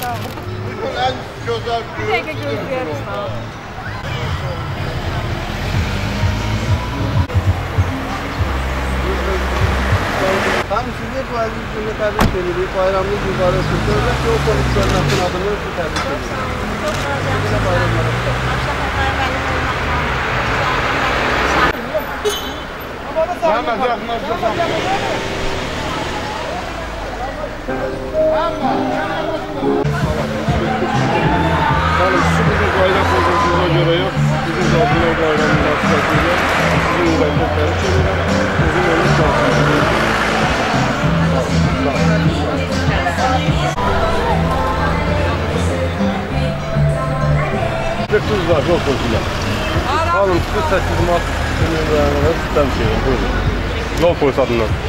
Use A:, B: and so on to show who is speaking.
A: Sağ ol.
B: Bugün en güzel
A: Bir dakika gözlüyoruz. Sağ ol.
C: Hem size bu aziz günü tebrik edirik. Bayramınız mübarek olsun. Özellikle o komisyonun hakkın adını tebrik edirik.
A: Çok sağ ol.
C: Yine bayramlar olsun.
A: Akşam kadar benim
D: bayram programına göre yok. Bizim Zabılar Bayramı münasebetiyle sizin yürekleri çeviren uzun ömür var, yok olsunlar. Alın, siz sessiz mat. Sizin yüreğine sizden bir şey yok. Buyurun. Yol polisi adından.